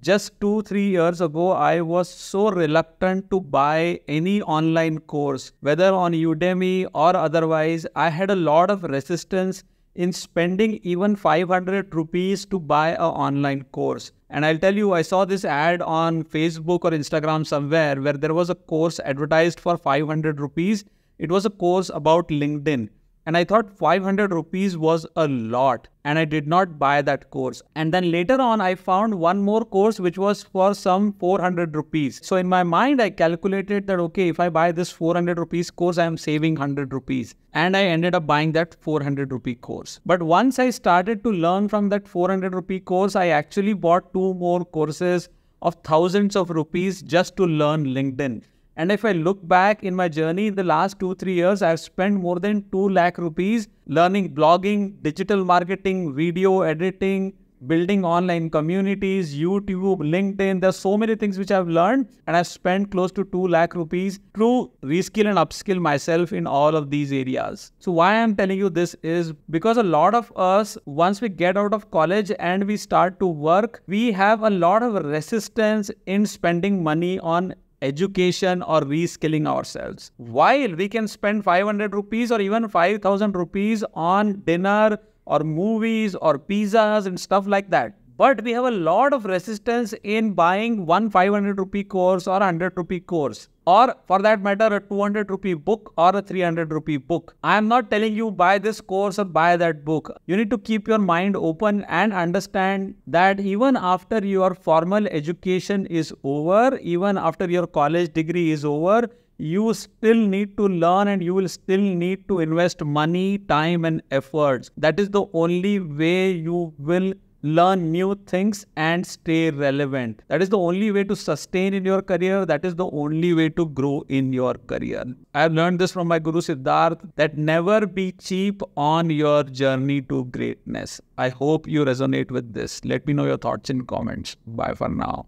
just two, three years ago, I was so reluctant to buy any online course, whether on Udemy or otherwise. I had a lot of resistance in spending even 500 rupees to buy an online course. And I'll tell you, I saw this ad on Facebook or Instagram somewhere where there was a course advertised for 500 rupees. It was a course about LinkedIn. And I thought 500 rupees was a lot and I did not buy that course. And then later on, I found one more course which was for some 400 rupees. So in my mind, I calculated that okay, if I buy this 400 rupees course, I am saving 100 rupees. And I ended up buying that 400 rupee course. But once I started to learn from that 400 rupee course, I actually bought two more courses of thousands of rupees just to learn LinkedIn. And if I look back in my journey in the last two, three years, I've spent more than 2 lakh rupees learning blogging, digital marketing, video editing, building online communities, YouTube, LinkedIn. There's so many things which I've learned and I've spent close to 2 lakh rupees to reskill and upskill myself in all of these areas. So why I'm telling you this is because a lot of us, once we get out of college and we start to work, we have a lot of resistance in spending money on education or reskilling ourselves. While we can spend 500 rupees or even 5000 rupees on dinner or movies or pizzas and stuff like that. But we have a lot of resistance in buying one 500 rupee course or 100 rupee course or for that matter a 200 rupee book or a 300 rupee book. I am not telling you buy this course or buy that book. You need to keep your mind open and understand that even after your formal education is over, even after your college degree is over, you still need to learn and you will still need to invest money, time and efforts. That is the only way you will learn new things and stay relevant. That is the only way to sustain in your career. That is the only way to grow in your career. I have learned this from my Guru Siddharth that never be cheap on your journey to greatness. I hope you resonate with this. Let me know your thoughts in comments. Bye for now.